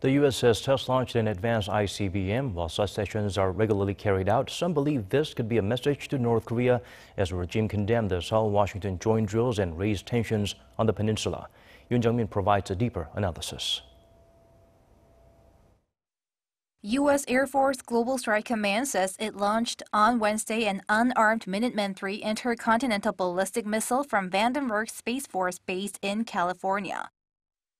The U.S. has test launched an advanced ICBM. While such sessions are regularly carried out, some believe this could be a message to North Korea as the regime condemned the Seoul-Washington joint drills and raised tensions on the peninsula. Yoon Jung-min provides a deeper analysis. U.S. Air Force Global Strike Command says it launched on Wednesday an unarmed Minuteman III intercontinental ballistic missile from Vandenberg Space Force Base in California.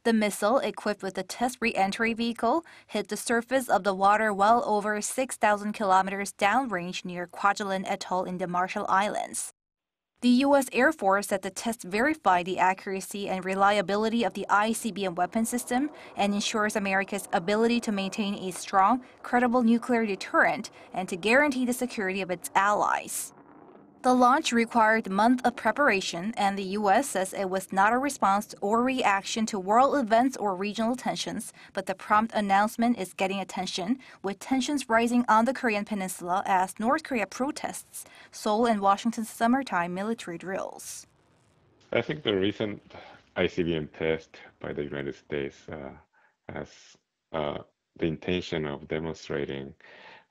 The missile, equipped with a test re-entry vehicle, hit the surface of the water well over 6,000 kilometers downrange near Kwajalein Atoll in the Marshall Islands. The U.S. Air Force said the test verified the accuracy and reliability of the ICBM weapon system and ensures America's ability to maintain a strong, credible nuclear deterrent and to guarantee the security of its allies. The launch required a month of preparation, and the U.S. says it was not a response or reaction to world events or regional tensions, but the prompt announcement is getting attention, with tensions rising on the Korean peninsula as North Korea protests Seoul and Washington's summertime military drills. I think the recent ICBM test by the United States uh, has uh, the intention of demonstrating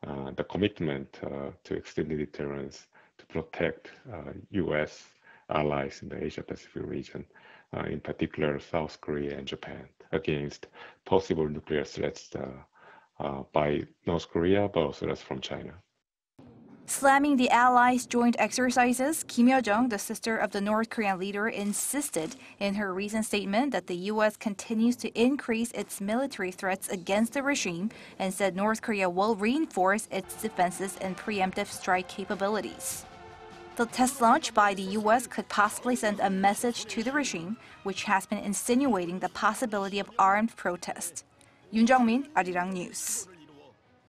uh, the commitment uh, to extended deterrence protect U.S. Uh, allies in the Asia-Pacific region, uh, in particular South Korea and Japan, against possible nuclear threats uh, by North Korea, but also threats from China. Slamming the Allies' joint exercises, Kim Yo-jong, the sister of the North Korean leader, insisted in her recent statement that the U.S. continues to increase its military threats against the regime and said North Korea will reinforce its defenses and preemptive strike capabilities. The test launch by the U.S. could possibly send a message to the regime, which has been insinuating the possibility of armed protest. Yoon Jung-min, Arirang News.